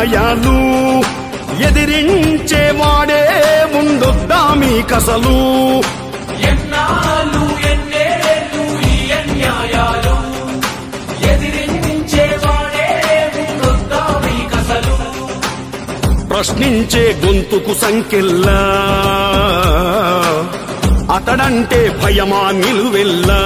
అన్యాయాలు ఎదిరించేవాడే ముందొద్దా మీకసలు ఎన్నాళ్ళు ఎన్నేళ్ళు ఈ అన్యాయాలు? ఎదిరించేవాడే ముందొద్దా మీకసలు ప్రశ్నించే గొంతుకు సంకెల్లా. అతడంటే భయమా నిలువెల్లా.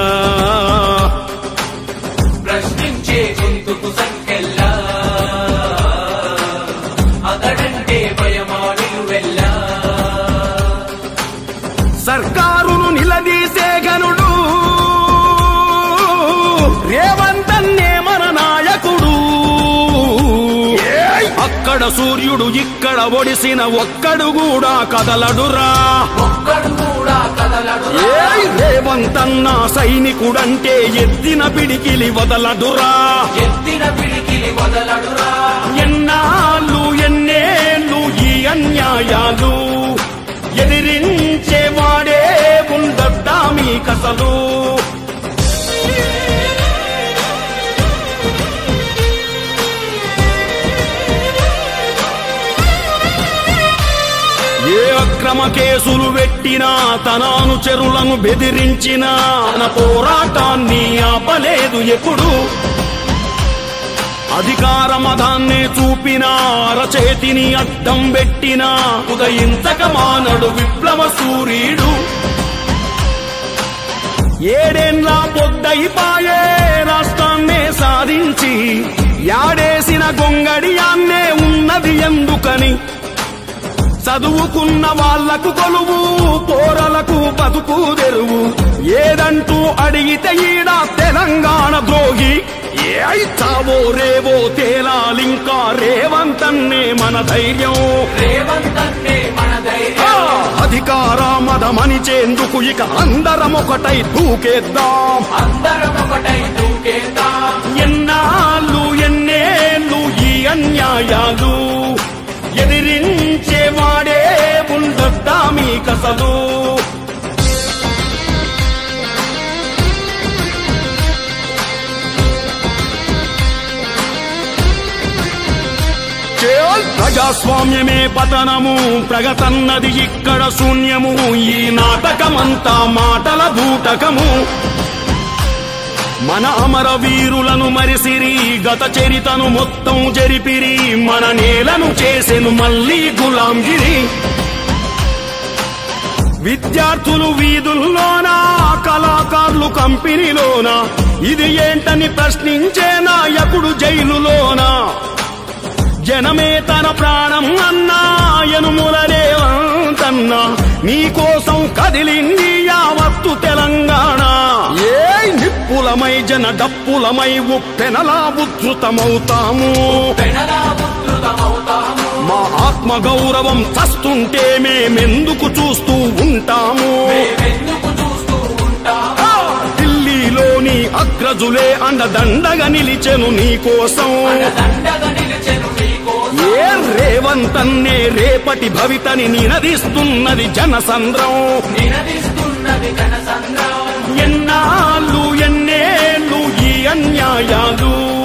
సర్కారును నిలదీసే గనుడు రేవంతన్నే మన నాయకుడు. అక్కడ సూర్యుడు ఇక్కడ ఒడిసిన ఒక్కడు కూడా కదలడురా. ఒక్కడు కూడా కదలడు ఏయ్! రేవంతన్న సైనికుడంటే ఎత్తిన పిడికిలి వదలడురా. ఎత్తిన పిడికిలి ఉండొద్దా ఏ అక్రమ కేసులు పెట్టినా తన అనుచరులను బెదిరించినా తన పోరాటాన్ని ఆపలేదు ఎప్పుడు. అధికార చూపినా అరచేతిని అడ్డం పెట్టినా ఉదయించక మానడు విప్లవ సూర్యుడు ఏడేండ్ల పొద్దయిపాయే రాష్ట్రాన్నే సాధించి యాడేసిన గొంగడియాన్నే ఉన్నది ఎందుకని? చదువుకున్న వాళ్ళకు కొలువు పోరలకు బతుకు తెరువు. ఏదంటూ అడిగితే ఈడ తెలంగాణ ద్రోహి. ఏ అయితావో రేవో తేలాలింకా రేవంతన్నే మన ధైర్యం. రేవంతన్నే మన అధికార మదమనిచేందుకు ఇక అందరం ఒకటై దూకేద్దాం. అందరం ఒకటై దూకేద్దాం. ఎన్నాళ్ళు ఎన్నేళ్ళు ఈ అన్యాయాలు? ఎదిరించేవాడే ఉండొద్దా మీకసలు ప్రజాస్వామ్యమే పతనము ప్రగతన్నది ఇక్కడ శూన్యము. ఈ నాటకమంతా మాటల భూటకము మన అమర వీరులను మరిసిరి గత చరితను మొత్తం జరిపిరి. మన నేలను చేసెను మళ్ళీ గులాంగిరి. విద్యార్థులు వీధుల్లోనా కళాకారులు కంపెనీలోనా? ఇది ఏంటని ప్రశ్నించే నాయకుడు జైలులోనా? జనమే తన ప్రాణం అన్నా ఎనుములరేవంతన్నా నీకోసం కదిలింది యావత్తు తెలంగాణ. ఏ నిప్పులమై జన డప్పులమై ఉప్పెనలా ఉద్ధృతమవుతాము. మా ఆత్మ గౌరవం చస్తుంటే మేమెందుకు చూస్తూ ఉంటాము. ఢిల్లీలోని అగ్రజులే అండదండగా నిలిచెను నీకోసం ఏ రేవంతన్నే రేపటి భవితని నినదిస్తున్నది జనసంద్రం. ఎన్నాళ్ళు ఎన్నేళ్ళు ఈ అన్యాయాలు?